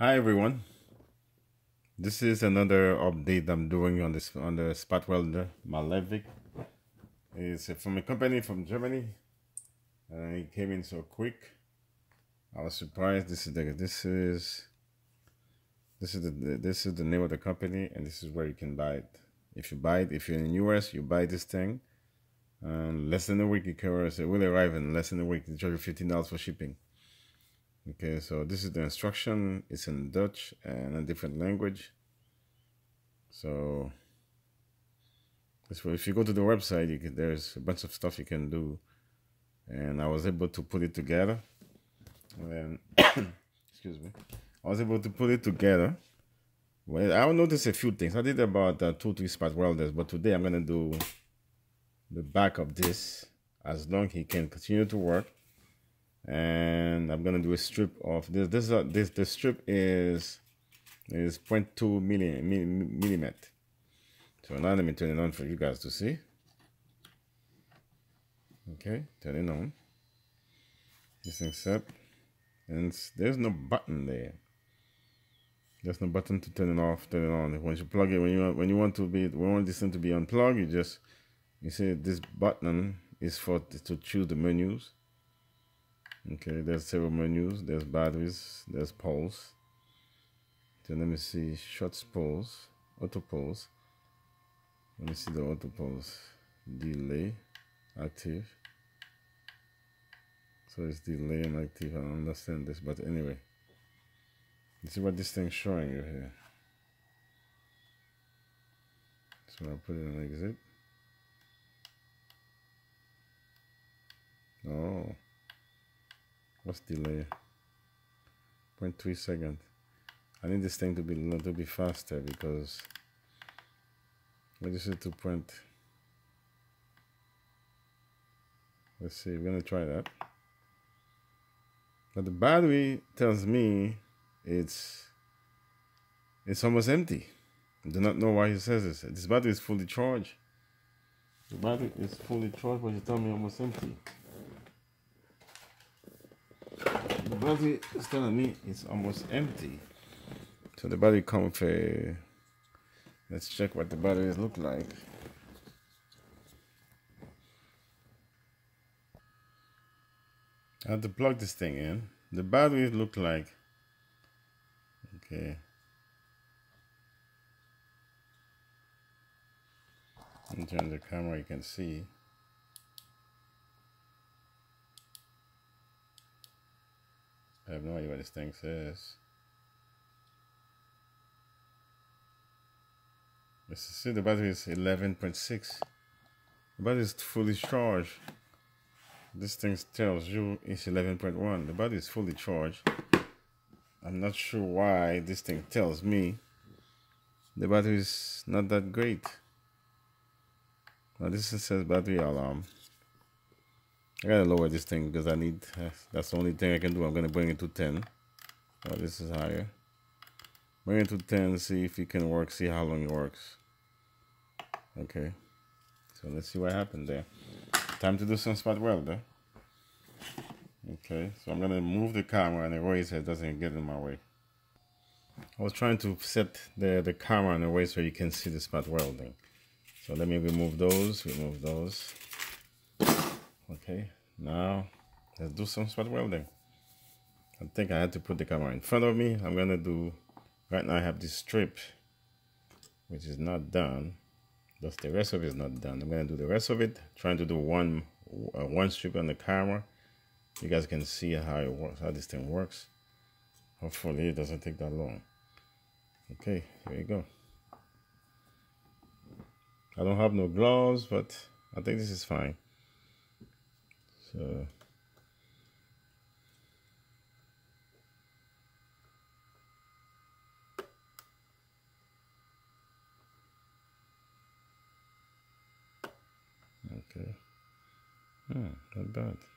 Hi everyone. This is another update I'm doing on this on the spot welder Malavik. It's from a company from Germany, and it came in so quick. I was surprised. This is the this is this is the this is the name of the company, and this is where you can buy it. If you buy it, if you're in the US, you buy this thing. Um, less than a week, it, it will arrive in less than a week. They charge you fifteen dollars for shipping. Okay, so this is the instruction. It's in Dutch and a different language. So, if you go to the website, you can, there's a bunch of stuff you can do, and I was able to put it together. And excuse me, I was able to put it together. Well, I noticed a few things. I did about uh, two, three spot welders, but today I'm gonna do the back of this as long he can continue to work and I'm gonna do a strip of this. This is uh, this the strip is is 0.2 milli, milli, millimeter. So now let me turn it on for you guys to see. Okay, turn it on. This thing set, and there's no button there. There's no button to turn it off, turn it on. Once you plug it, when you when you want to be, when you want this thing to be unplugged, you just you see this button is for to choose the menus Okay, there's several menus. There's batteries. There's poles. Then let me see shots poles, auto poles. Let me see the auto poles. Delay, active. So it's delay and active. I don't understand this, but anyway. This is what this thing's showing you here. So I'll put it on exit. Oh. What's delay? 0.3 second. I need this thing to be little bit faster because what is it to point? Let's see, we're gonna try that. But the battery tells me it's it's almost empty. I do not know why he says this. This battery is fully charged. The battery is fully charged, but you tell me almost empty. the battery is telling me it's almost empty. So the battery comes with a, let's check what the batteries look like. I have to plug this thing in. The batteries look like, okay. turn the camera, you can see. I have no idea what this thing says. Let's see, the battery is 11.6. The battery is fully charged. This thing tells you it's 11.1. The battery is fully charged. I'm not sure why this thing tells me the battery is not that great. Now this says battery alarm. I gotta lower this thing because I need, that's the only thing I can do. I'm gonna bring it to 10. Oh, this is higher. Bring it to 10, see if it can work, see how long it works. Okay. So let's see what happened there. Time to do some spot welder. Okay, so I'm gonna move the camera and it doesn't get in my way. I was trying to set the, the camera in a way so you can see the spot welding. So let me remove those, remove those. Okay, now let's do some spot welding. I think I had to put the camera in front of me. I'm gonna do, right now I have this strip, which is not done. Thus the rest of it is not done. I'm gonna do the rest of it, trying to do one, uh, one strip on the camera. You guys can see how it works, how this thing works. Hopefully it doesn't take that long. Okay, here you go. I don't have no gloves, but I think this is fine. So okay. Hmm, not bad.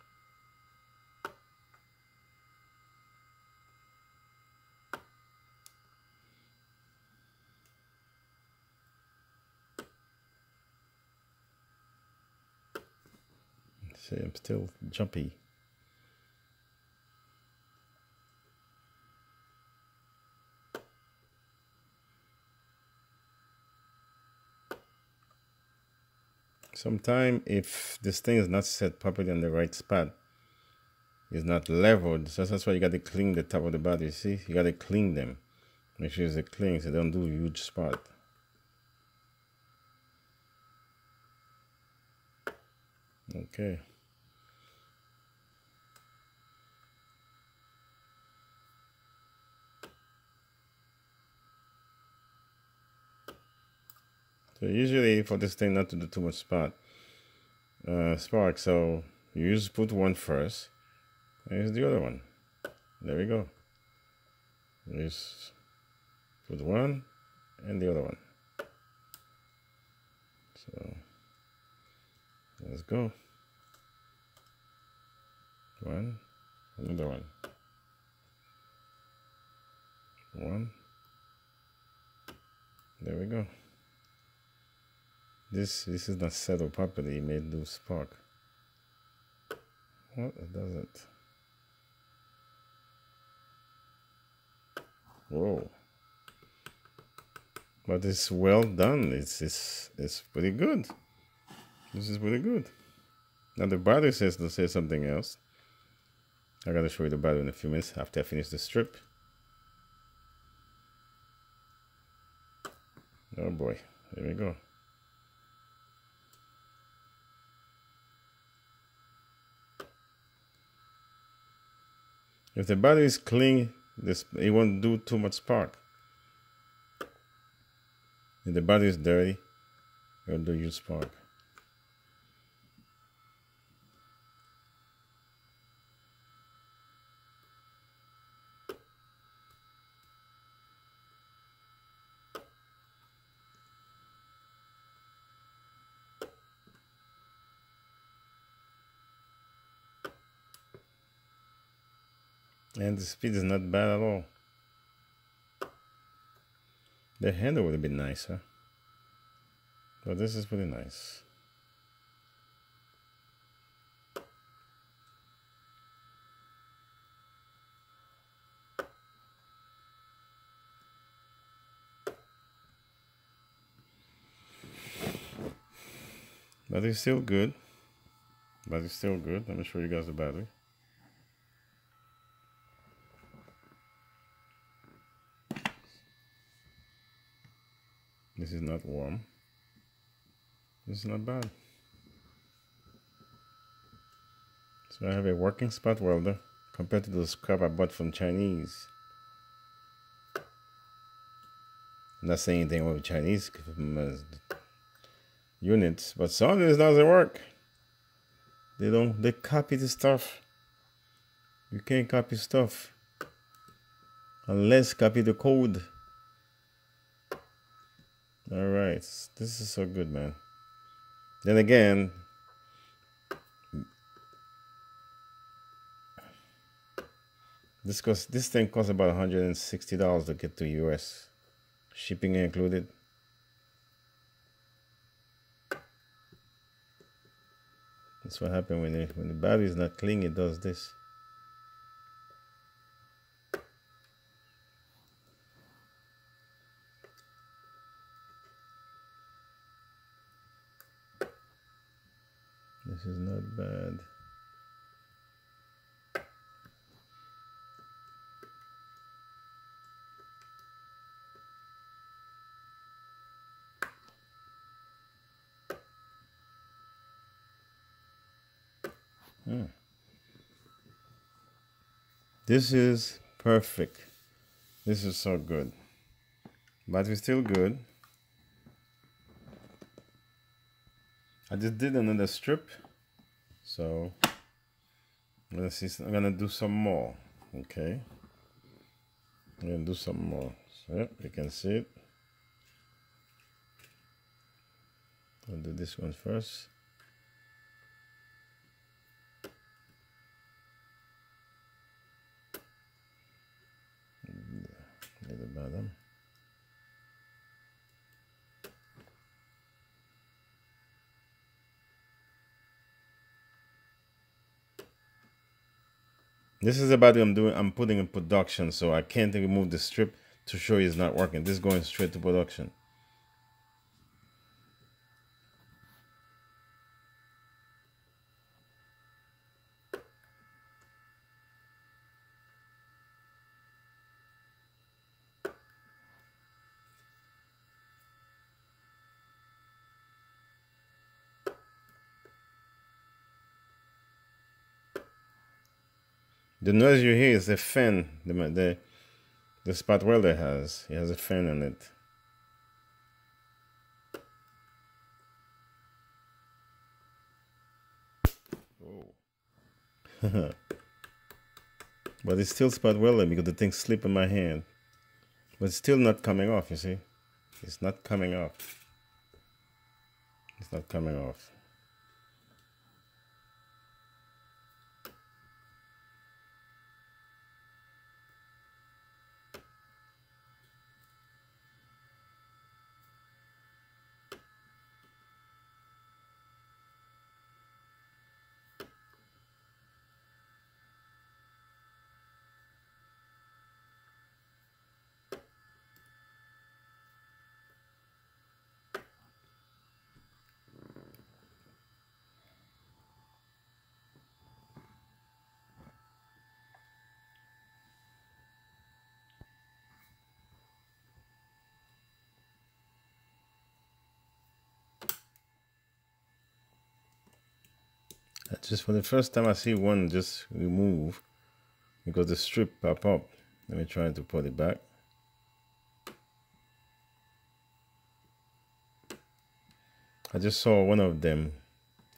See, I'm still jumpy. Sometime if this thing is not set properly on the right spot, it's not leveled. So that's why you got to clean the top of the body. See, you got to clean them. Make sure it's clean so they don't do huge spot. Okay. So usually for this thing not to do too much spot, uh, spark, so you just put one first. Here's the other one. There we go. Just put one and the other one. So let's go. One, another one. One. There we go. This this is not settled properly. It may lose spark. What it does it? Whoa. But it's well done. It's it's it's pretty good. This is pretty good. Now the battery says to say something else. I gotta show you the battery in a few minutes after I finish the strip. Oh boy, here we go. If the battery is clean, this it won't do too much spark. If the battery is dirty, it will do you spark. And the speed is not bad at all. The handle would have been nicer. But this is pretty nice. But it's still good. But it's still good. Let me show you guys the battery. Is not warm. It's not bad. So I have a working spot welder compared to the scrap I bought from Chinese. I'm not saying anything about Chinese units, but some of this doesn't work. They don't, they copy the stuff. You can't copy stuff unless copy the code. All right, this is so good, man. Then again, this cost this thing costs about 160 dollars to get to US, shipping included. That's what happens when when the battery is not clean. It does this. This is not bad. Hmm. This is perfect. This is so good. But it's still good. I just did another strip. So let's see. I'm gonna do some more. Okay. I'm gonna do some more. So yep, you can see it. I'll do this one first. This is about I'm doing. I'm putting in production, so I can't remove the strip to show you it's not working. This is going straight to production. The noise you hear is the fan the the the spot welder has. It has a fan on it. Oh. but it's still spot welded because the thing slipped in my hand. But it's still not coming off, you see? It's not coming off. It's not coming off. Just for the first time I see one just remove because the strip pop up. Let me try to put it back. I just saw one of them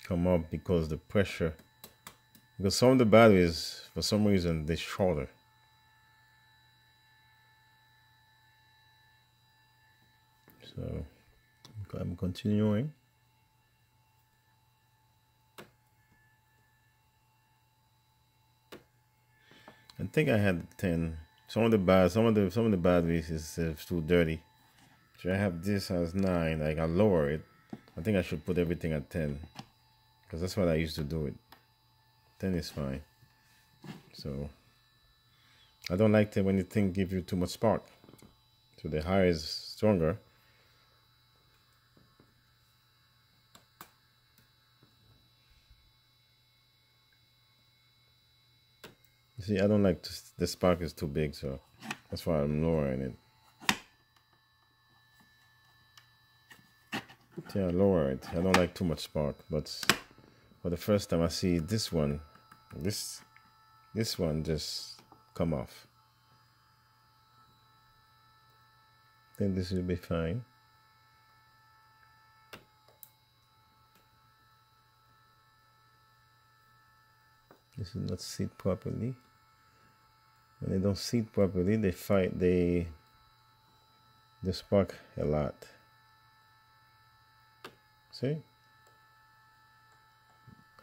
come up because the pressure because some of the batteries for some reason they shorter. So I'm continuing. I think I had ten. Some of the bad, some of the some of the bad batteries is too dirty. Should I have this as nine? Like I lower it. I think I should put everything at ten, because that's what I used to do it. Ten is fine. So I don't like that when the thing give you too much spark. So the higher is stronger. See, I don't like the spark is too big, so that's why I'm lowering it. Yeah, lower it. I don't like too much spark, but for the first time I see this one, this this one just come off. Then this will be fine. This is not sit properly when they don't seat properly they fight they they spark a lot. See?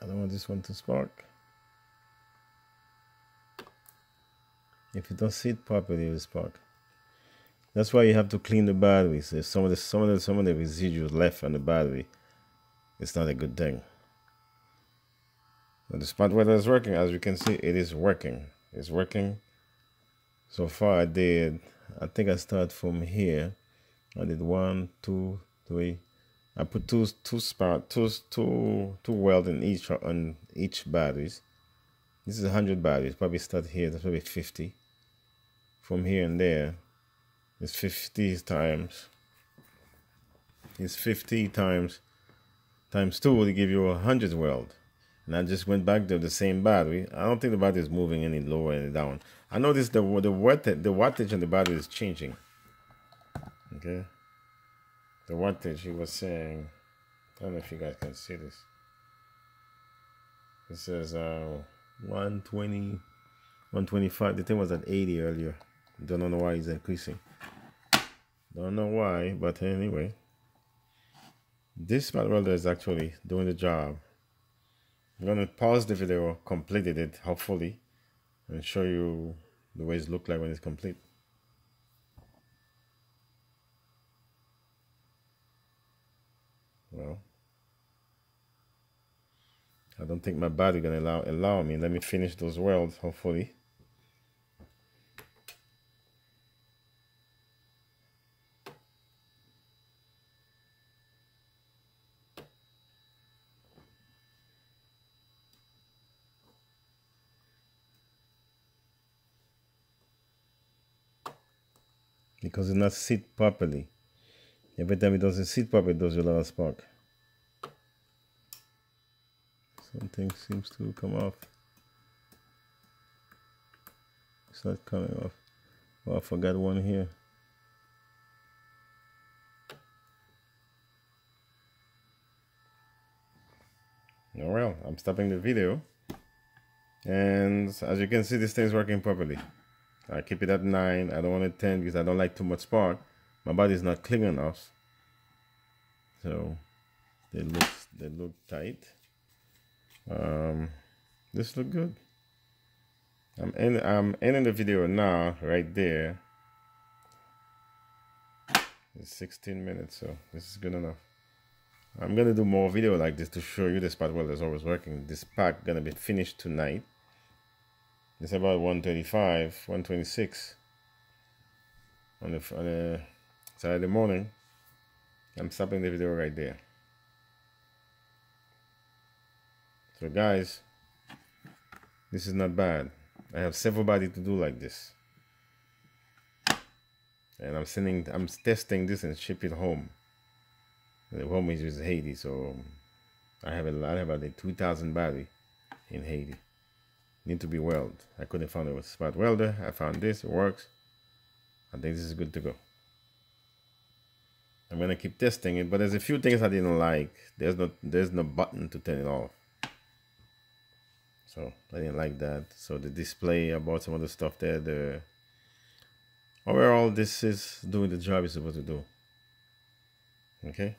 I don't want this one to spark. If you don't seat properly it will spark. That's why you have to clean the batteries. There's some of the some of the some of the residuals left on the battery. It's not a good thing. But the spot welder is working as you can see it is working. It's working so far I did I think I start from here. I did one two three. I put two two spot two two two weld in each on each batteries. This is a 100 batteries probably start here that's probably 50 from here and there it's 50 times. It's 50 times times 2 will give you a 100 weld and I just went back to the same battery I don't think the battery is moving any lower any down I noticed the the wattage the wattage on the battery is changing. Okay. The wattage he was saying I don't know if you guys can see this. It says uh 120 125. The thing was at 80 earlier. Don't know why it's increasing. Don't know why, but anyway. This spot welder is actually doing the job. I'm gonna pause the video, completed it, hopefully and show you the way it look like when it's complete. Well, I don't think my body gonna allow allow me. Let me finish those welds, hopefully. Because it not sit properly. Every time it doesn't sit properly, it does a lot of spark. Something seems to come off. it's not coming off. Oh, I forgot one here. Oh well, I'm stopping the video. And as you can see, this thing's working properly. I keep it at 9. I don't want it 10 because I don't like too much spark. My body's not clean enough. So they look they look tight. Um, this look good. I'm in I'm ending the video now right there. It's 16 minutes, so this is good enough. I'm gonna do more video like this to show you the spot weld is always working. This pack gonna be finished tonight. It's about 125, 126 on the on the Saturday morning. I'm stopping the video right there. So guys, this is not bad. I have several body to do like this. And I'm sending, I'm testing this and ship it home. The home is Haiti, so I have a, have about a 2,000 body in Haiti. Need to be welded. I couldn't find it with spot welder. I found this, it works. I think this is good to go. I'm gonna keep testing it, but there's a few things I didn't like. There's no there's no button to turn it off. So I didn't like that. So the display about some of the stuff there, the overall this is doing the job it's supposed to do. Okay.